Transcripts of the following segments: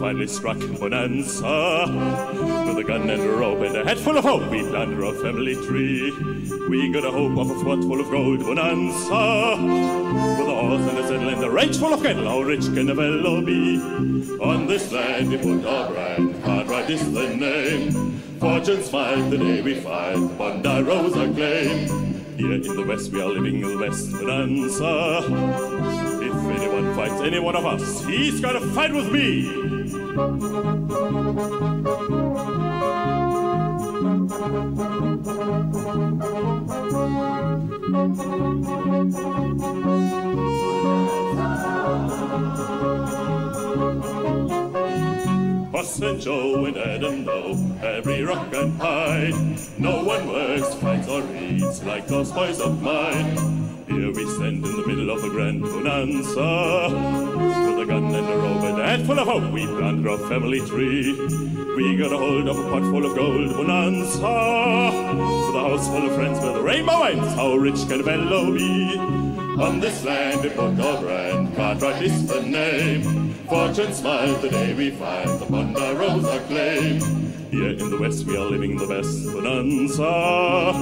finally struck bonanza. With a gun and a rope and a head full of hope, we planted our family tree. We got a hope of a throat full of gold bonanza. With a horse and a saddle and a range full of cattle, how rich can a fellow be? On this land we put our brand, Cartwright is the name. Fortune smiled the day we find Ponderosa claim. Here in the West we are living the West bonanza. If anyone fights any one of us, he's gotta fight with me. Hoss and Joe and Ed and every rock and pine. No one works, fights, or reads like those boys of mine. Here we stand in the middle of a grand bonanza. With a gun and a rope and a head full of hope, we planted our family tree. We got a hold of a pot full of gold bonanza. With a house full of friends with rainbow ends, how rich can a fellow be? On this land we put our brand, Cartwright is the name. Fortune smiles the day we find the Ponderosa claim. Here in the West we are living the best bonanza.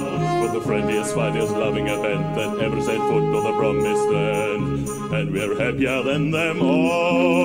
With the friendliest, finest, loving event that ever set foot on the promised land. And we're happier than them all.